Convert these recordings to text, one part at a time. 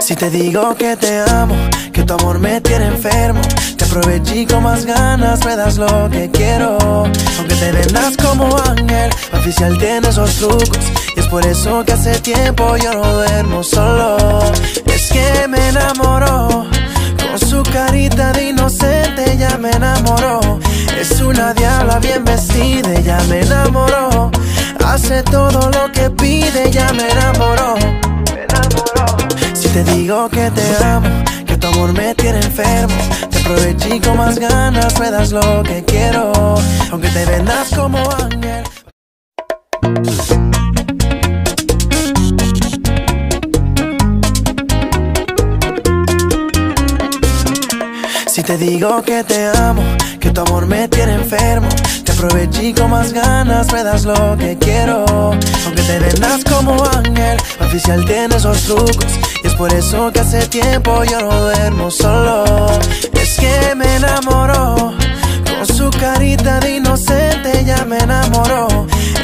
Si te digo que te amo, que tu amor me tiene enfermo, te aproveché con más ganas, me das lo que quiero. Aunque te vendas como ángel, oficial tiene esos trucos. Y es por eso que hace tiempo yo no duermo solo. Es que me enamoró, con su carita de inocente ya me enamoró. Es una diabla bien vestida, ya me enamoró. Hace todo lo que pide, ya me enamoró. Si te digo que te amo, que tu amor me tiene enfermo, te aproveché con más ganas, me das lo que quiero, aunque te vendas como ángel. Si te digo que te amo, que tu amor me tiene enfermo, te aproveché con más ganas, me das lo que quiero. Aunque te vendas como ángel, oficial tiene esos trucos. Y es por eso que hace tiempo yo no duermo solo. Es que me enamoró, con su carita de inocente ya me enamoró.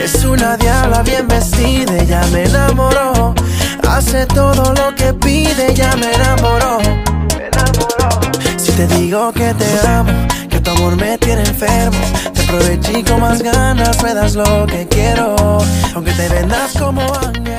Es una diabla bien vestida, ya me enamoró. Hace todo lo que pide, ya me enamoró. Si te digo que te amo, tu amor me tiene enfermo, te aproveché con más ganas, me das lo que quiero, aunque te vendas como ángel.